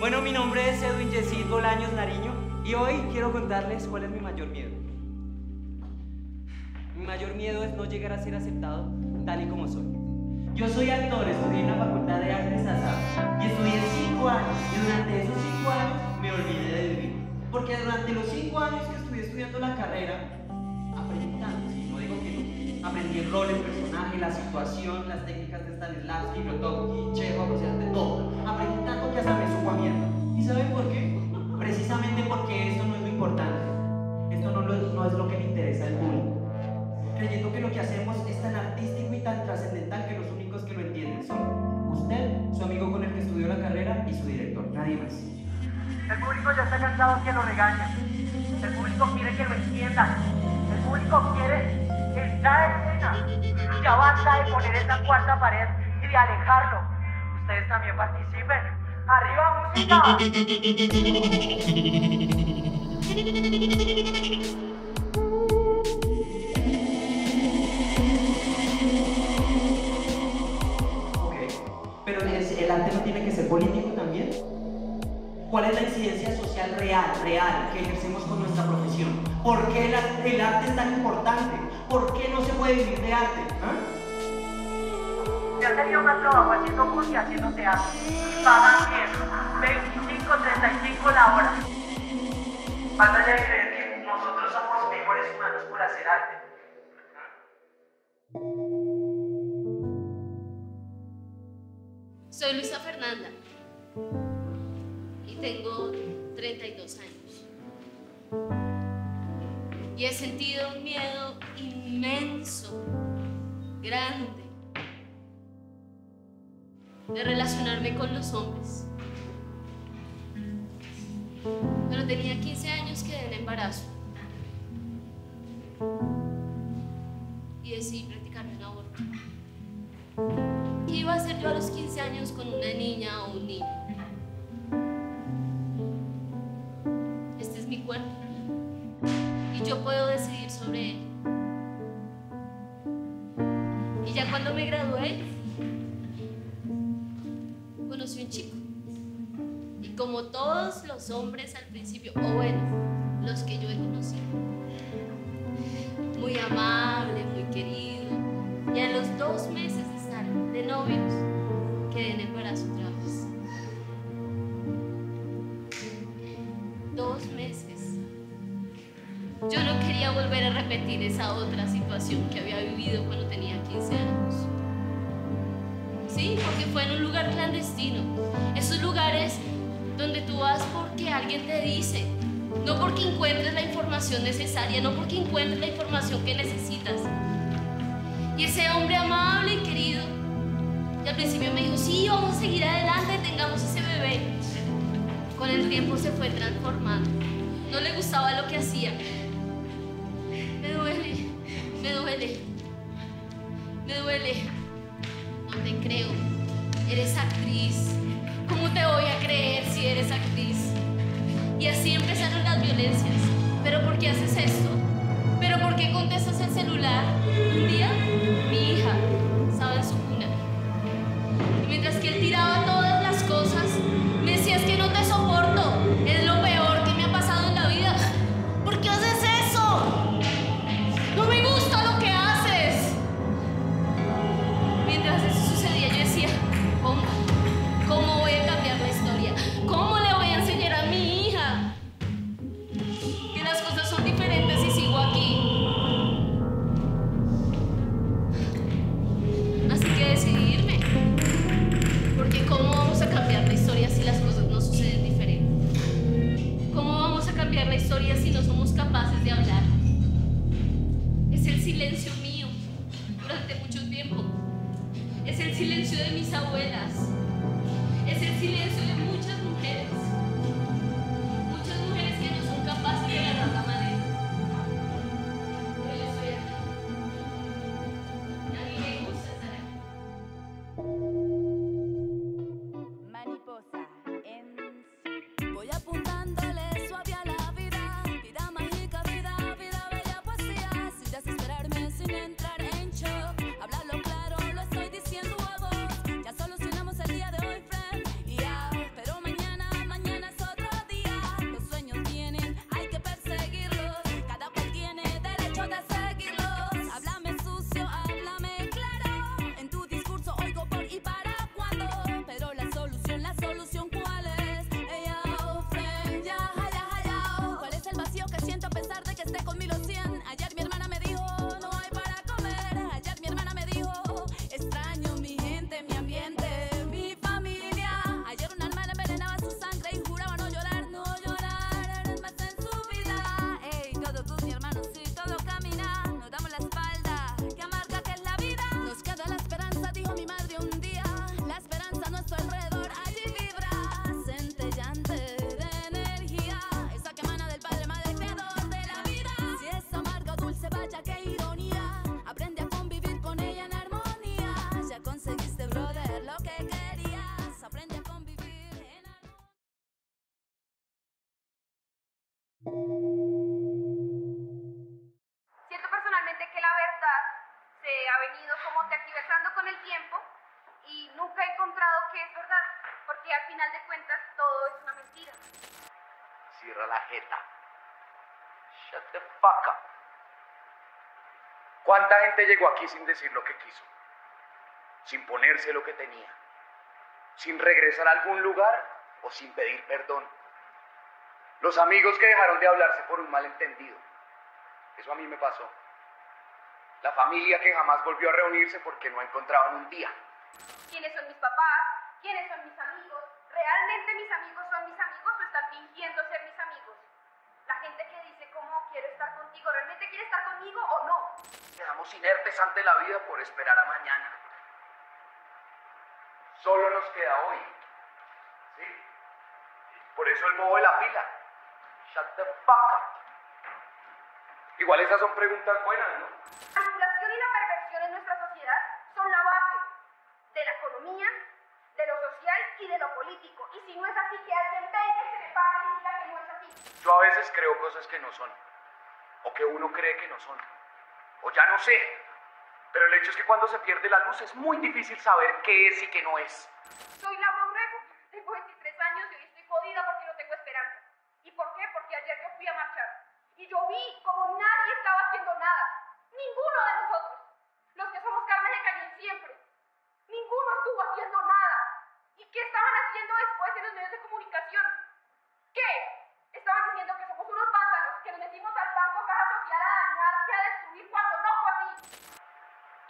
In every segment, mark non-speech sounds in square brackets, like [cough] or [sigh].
Bueno, mi nombre es Edwin Yesid Bolaños Nariño y hoy quiero contarles cuál es mi mayor miedo. Mi mayor miedo es no llegar a ser aceptado tal y como soy. Yo soy actor, estudié en la Facultad de Artes ASAP y estudié cinco años y durante esos cinco años me olvidé de vivir. Porque durante los cinco años que estuve estudiando la carrera, aprendí tanto, sí, no digo que no. Aprendí el rol, el personaje, la situación, las técnicas de Stanislavski, Grotowski, Chekhov, o sea, de todo. Aprendí tanto que hasta me supo a mierda. ¿Y saben por qué? Precisamente porque esto no es lo importante. Esto no, lo- no es lo que le interesa al público. Creyendo que lo que hacemos es tan artístico y tan trascendental que los únicos que lo entienden son usted, su amigo con el que estudió la carrera y su director, nadie más. El público ya está cansado que lo regañen. El público quiere que lo entiendan. El público quiere que cada escena ya basta de poner esa cuarta pared y de alejarlo. Ustedes también participen. ¡Arriba música! Político también. ¿Cuál es la incidencia social real, real, que ejercemos con nuestra profesión? ¿Por qué el, el arte es tan importante? ¿Por qué no se puede vivir de arte? ¿Ah? Ya tenía más trabajo haciendo música y haciendo teatro. Y pagan bien. 25, 35 la hora. Falta ya de creer que nosotros somos mejores humanos por hacer arte. Soy Luisa Fernanda y tengo 32 años. Y he sentido un miedo inmenso, grande, de relacionarme con los hombres. Pero tenía 15 años que en embarazo y decidí practicarme un aborto. ¿Qué iba a hacer yo a los 15 años con una niña o un niño? Decidir sobre él. Y ya cuando me gradué, conocí un chico. Y como todos los hombres al principio, o bueno, los que yo he conocido, muy amable, muy querido. Y a los dos meses de estar de novios, quedé en embarazo otra vez. Dos meses. Volver a repetir esa otra situación que había vivido cuando tenía 15 años. Sí, porque fue en un lugar clandestino. Esos lugares donde tú vas porque alguien te dice, no porque encuentres la información necesaria, no porque encuentres la información que necesitas. Y ese hombre amable y querido, y al principio me dijo, sí, vamos a seguir adelante, tengamos ese bebé. Con el tiempo se fue transformando. No le gustaba lo que hacía. Duele, me duele. No te creo. Eres actriz. ¿Cómo te voy a creer si eres actriz? Y así empezaron las violencias. ¿Pero por qué haces esto? ¿Pero por qué contestas el celular? Un día, mi hija estaba en su cuna. Y mientras que él tiraba todas las cosas, capaces de hablar? Es el silencio mío durante mucho tiempo. Es el silencio de mis abuelas. Es el silencio de Siento personalmente que la verdad se ha venido como tergiversando con el tiempo y nunca he encontrado que es verdad, porque al final de cuentas todo es una mentira. Cierra la jeta. Shut the fuck up. ¿Cuánta gente llegó aquí sin decir lo que quiso? Sin ponerse lo que tenía. Sin regresar a algún lugar o sin pedir perdón. Los amigos que dejaron de hablarse por un malentendido. Eso a mí me pasó. La familia que jamás volvió a reunirse porque no encontraban un día. ¿Quiénes son mis papás? ¿Quiénes son mis amigos? ¿Realmente mis amigos son mis amigos o están fingiendo ser mis amigos? La gente que dice cómo quiero estar contigo, ¿realmente quiere estar conmigo o no? Quedamos inertes ante la vida por esperar a mañana. Solo nos queda hoy. ¿Sí? Por eso el modo de la pila. Shut the fuck up. Igual esas son preguntas buenas, ¿no? La manipulación y la perversión en nuestra sociedad son la base de la economía, de lo social y de lo político. Y si no es así, que alguien venga y se me pare y diga que no es así. Yo a veces creo cosas que no son. O que uno cree que no son. O ya no sé. Pero el hecho es que cuando se pierde la luz es muy difícil saber qué es y qué no es. Soy Laura Urrego, tengo 23 años y hoy estoy jodida porque no tengo esperanza. ¿Y por qué? Porque ayer yo fui a marchar y yo vi como nadie estaba haciendo nada. Ninguno de nosotros, los que somos carne de cañón siempre, ninguno estuvo haciendo nada. ¿Y qué estaban haciendo después en los medios de comunicación? ¿Qué? Estaban diciendo que somos unos vándalos, que nos metimos al banco caja social a dañar y a destruir cuando no fue así.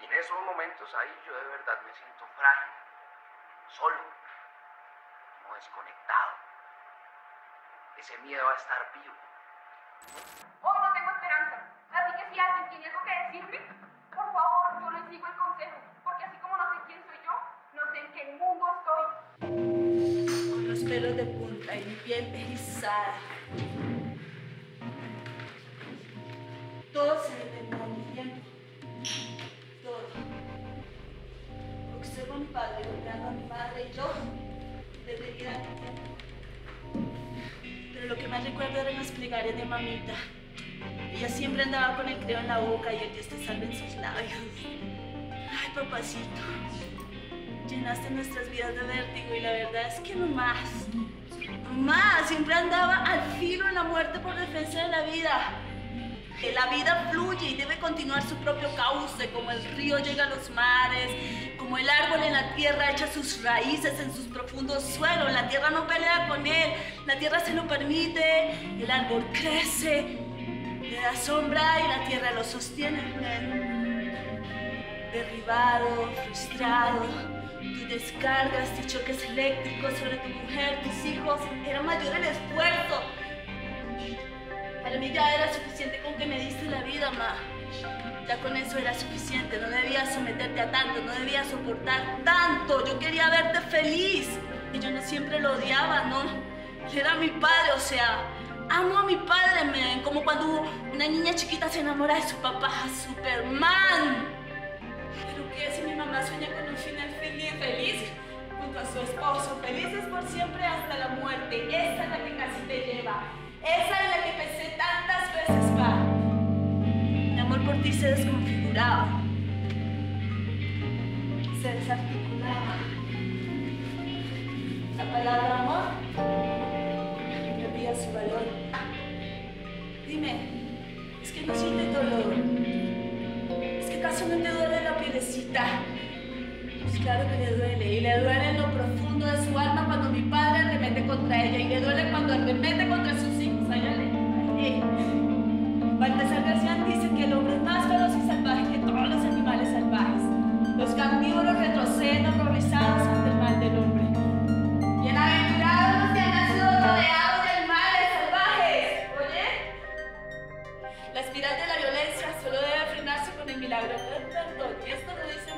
Y en esos momentos ahí yo de verdad me siento frágil, solo, como desconectado. Ese miedo a estar vivo. Hoy no tengo esperanza. Así que si alguien tiene algo que decirme, por favor, yo les sigo el consejo. Porque así como no sé quién soy yo, no sé en qué mundo estoy. con los pelos de punta y mi piel erizada. Todo se detenía en mi tiempo. Todo. Observo a mi padre golpeando a mi madre y yo detenida. Pero lo que más recuerdo eran las plegarias de mamita. Ella siempre andaba con el creo en la boca y el Dios te salve en sus labios. Ay, papacito. Llenaste nuestras vidas de vértigo y la verdad es que no más. No más. Siempre andaba al filo de la muerte por defensa de la vida. Que la vida fluye y debe continuar su propio cauce, como el río llega a los mares, como el árbol en la tierra echa sus raíces en sus profundos suelos. La tierra no pelea con él, la tierra se lo permite, el árbol crece, le da sombra y la tierra lo sostiene. Derribado, frustrado, tú descargas tus choques eléctricos sobre tu mujer, tus hijos, era mayor el esfuerzo. Para mí ya era suficiente con que me diste la vida, ma. Ya con eso era suficiente, no debías someterte a tanto, no debías soportar tanto. Yo quería verte feliz. Y yo no siempre lo odiaba, ¿no? Era mi padre, o sea, amo a mi padre, men. Como cuando una niña chiquita se enamora de su papá, Superman. Pero qué si mi mamá sueña con un final feliz, feliz junto a su esposo, felices por siempre hasta la muerte. Esa es la que casi te lleva. Esa es la que pensé tantas veces, ti se desconfiguraba. Se desarticulaba. La palabra amor perdía su valor. Dime, ¿es que no sientes dolor? ¿Es que acaso no te duele la pielecita? Pues claro que le duele, y le duele en lo profundo de su alma cuando mi padre arremete contra ella, y le duele cuando arremete contra sus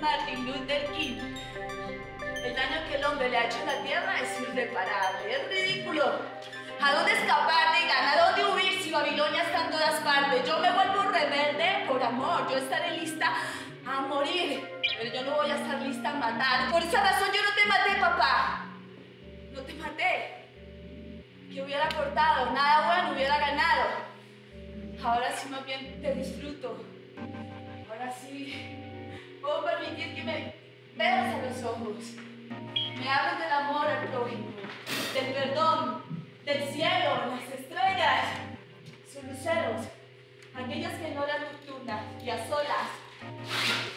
Martin Luther King. El daño que el hombre le ha hecho a la tierra es irreparable, es ridículo. ¿A dónde escapar, digan? ¿A dónde huir si Babilonia está en todas partes? Yo me vuelvo rebelde por amor, yo estaré lista a morir, pero yo no voy a estar lista a matar. Por esa razón yo no te maté, papá. No te maté. que hubiera aportado, nada bueno hubiera ganado. Ahora sí más bien te Me hablas del amor al prójimo, del perdón, del cielo, las estrellas, sus luceros, aquellas que no la nocturna y a solas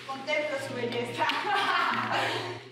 contemplo su belleza. [laughs]